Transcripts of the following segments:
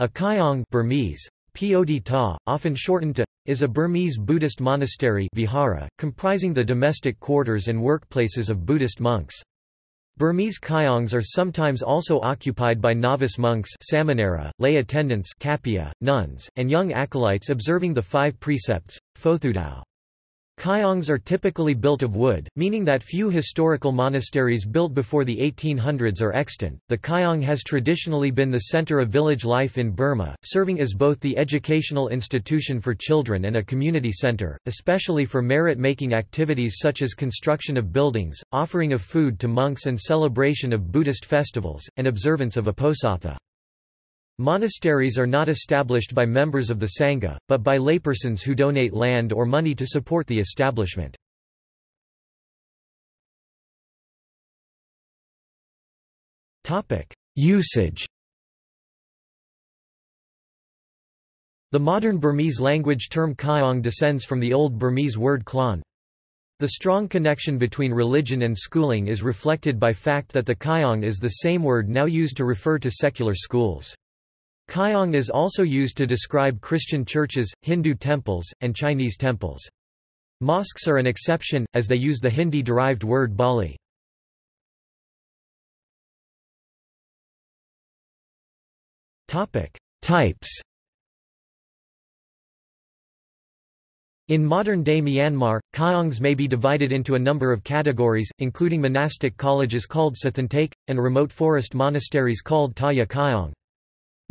A Kyaung Burmese, Podi Ta, often shortened to, is a Burmese Buddhist monastery vihara, comprising the domestic quarters and workplaces of Buddhist monks. Burmese Kyaungs are sometimes also occupied by novice monks samanera, lay attendants nuns, and young acolytes observing the five precepts, Fothudao. Kyaungs are typically built of wood, meaning that few historical monasteries built before the 1800s are extant. The Kyaung has traditionally been the center of village life in Burma, serving as both the educational institution for children and a community center, especially for merit-making activities such as construction of buildings, offering of food to monks and celebration of Buddhist festivals, and observance of Uposatha. Monasteries are not established by members of the Sangha, but by laypersons who donate land or money to support the establishment. Usage The modern Burmese language term Kyaung descends from the Old Burmese word klan. The strong connection between religion and schooling is reflected by fact that the Kyaung is the same word now used to refer to secular schools. Kyaung is also used to describe Christian churches, Hindu temples, and Chinese temples. Mosques are an exception, as they use the Hindi-derived word Bali. Types In modern-day Myanmar, Kyaungs may be divided into a number of categories, including monastic colleges called Sathantake, and remote forest monasteries called Taya Kyaung.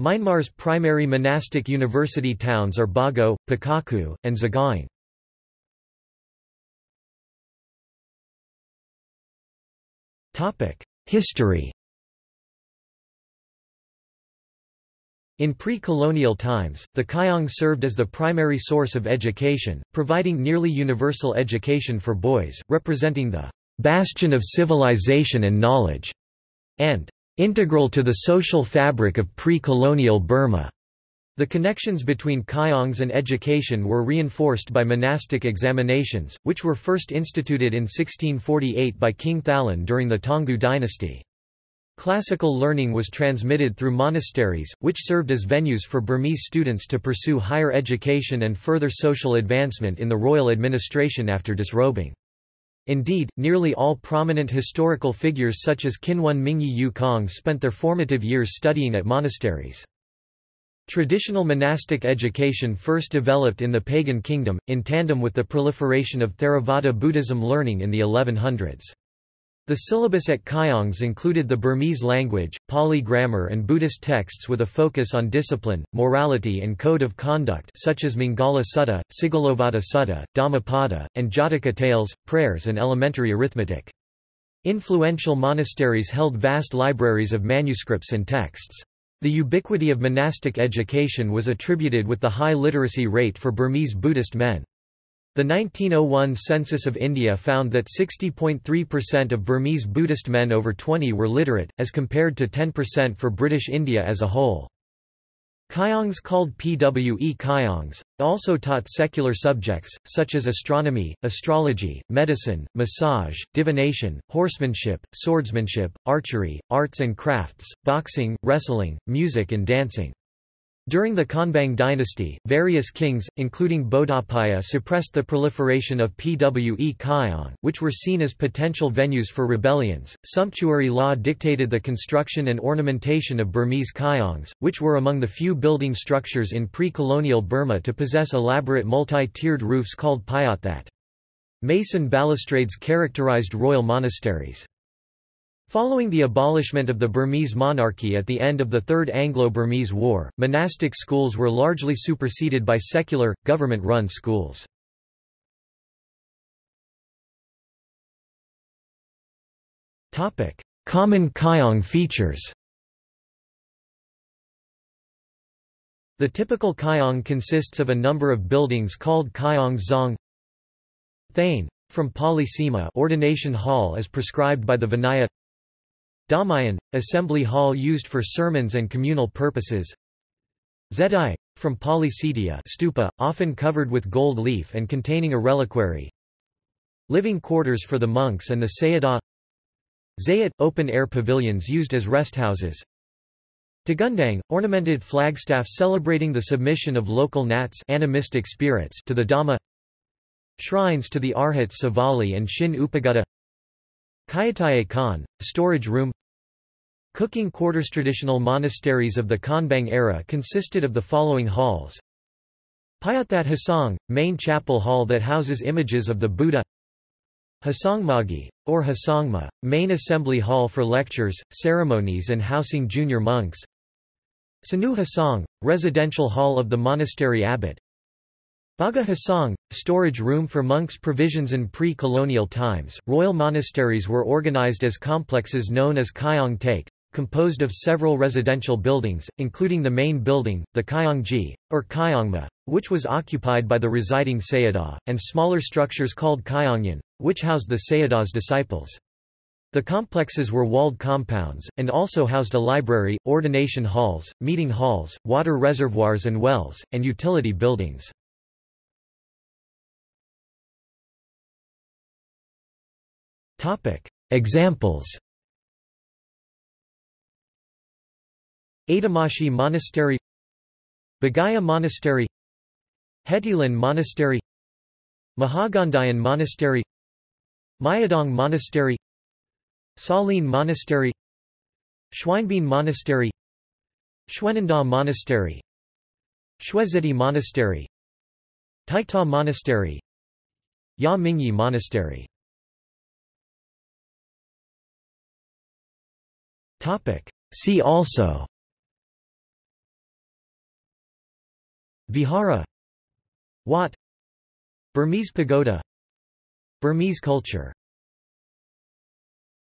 Myanmar's primary monastic university towns are Bago, Pakokku, and Sagaing. History In pre-colonial times, the Kyaung served as the primary source of education, providing nearly universal education for boys, representing the bastion of civilization and knowledge, and integral to the social fabric of pre-colonial Burma. The connections between Kyaungs and education were reinforced by monastic examinations, which were first instituted in 1648 by King Thalun during the Taungoo dynasty. Classical learning was transmitted through monasteries, which served as venues for Burmese students to pursue higher education and further social advancement in the royal administration after disrobing. Indeed, nearly all prominent historical figures such as Kinwun Mingyi U Kaung spent their formative years studying at monasteries. Traditional monastic education first developed in the pagan kingdom, in tandem with the proliferation of Theravada Buddhism learning in the 1100s. The syllabus at Kyaungs included the Burmese language, Pali grammar and Buddhist texts with a focus on discipline, morality and code of conduct such as Mangala Sutta, Sigalovada Sutta, Dhammapada, and Jataka tales, prayers and elementary arithmetic. Influential monasteries held vast libraries of manuscripts and texts. The ubiquity of monastic education was attributed with the high literacy rate for Burmese Buddhist men. The 1901 census of India found that 60.3% of Burmese Buddhist men over 20 were literate, as compared to 10% for British India as a whole. Kyaungs called PWE Kyaungs, also taught secular subjects, such as astronomy, astrology, medicine, massage, divination, horsemanship, swordsmanship, archery, arts and crafts, boxing, wrestling, music and dancing. During the Konbaung dynasty, various kings, including Bodawpaya suppressed the proliferation of Pwe Kyaung, which were seen as potential venues for rebellions. Sumptuary law dictated the construction and ornamentation of Burmese Kyaungs, which were among the few building structures in pre-colonial Burma to possess elaborate multi-tiered roofs called pyathat. Mason balustrades characterized royal monasteries. Following the abolishment of the Burmese monarchy at the end of the Third Anglo-Burmese War, monastic schools were largely superseded by secular, government-run schools. Common Kyaung features The typical Kyaung consists of a number of buildings called Kyaung Zong. Thane, from Pali ordination hall as prescribed by the Vinaya Damayan, assembly hall used for sermons and communal purposes. Zedai, from Pali Setia stupa, often covered with gold leaf and containing a reliquary. Living quarters for the monks and the Sayadaw Zayat, open-air pavilions used as resthouses. Tagundaing, ornamented flagstaff celebrating the submission of local nats animistic spirits to the Dhamma Shrines to the Arhats Sivali and Shin Upagutta Kayataye Khan, storage room. Cooking quarters. Traditional monasteries of the Konbaung era consisted of the following halls. Pyathat Hasang, main chapel hall that houses images of the Buddha. Hasangmagi, or Hasangma, main assembly hall for lectures, ceremonies and housing junior monks. Sanu Hasang, residential hall of the monastery abbot Baga Hasang, storage room for monks' provisions in pre-colonial times. Royal monasteries were organized as complexes known as Kyaung Take, composed of several residential buildings, including the main building, the Kyongji, or Kyaungma, which was occupied by the residing Sayadaw, and smaller structures called Kyongyan, which housed the Sayadaw's disciples. The complexes were walled compounds, and also housed a library, ordination halls, meeting halls, water reservoirs and wells, and utility buildings. Examples. Atumashi Monastery Bagaya Monastery Hetilan Monastery Mahagandhayon Monastery Mayadong Monastery Salin Monastery Schweinbein Monastery Shwenandaw Monastery Shwezedi Monastery Taita Monastery Ya Mingyi Monastery See also. Vihara. Wat. Burmese pagoda. Burmese culture